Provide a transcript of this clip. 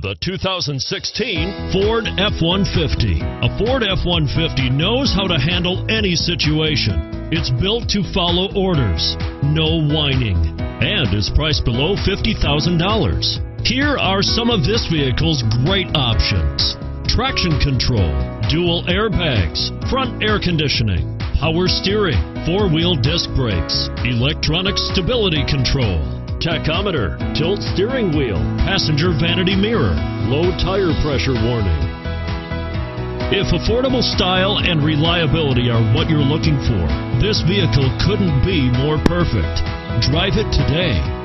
The 2016 Ford F-150. A Ford F-150 knows how to handle any situation. It's built to follow orders, no whining, and is priced below $50,000. Here are some of this vehicle's great options. Traction control, dual airbags, front air conditioning, power steering, four-wheel disc brakes, electronic stability control, tachometer, tilt steering wheel, passenger vanity mirror, low tire pressure warning. If affordable style and reliability are what you're looking for, this vehicle couldn't be more perfect. Drive it today.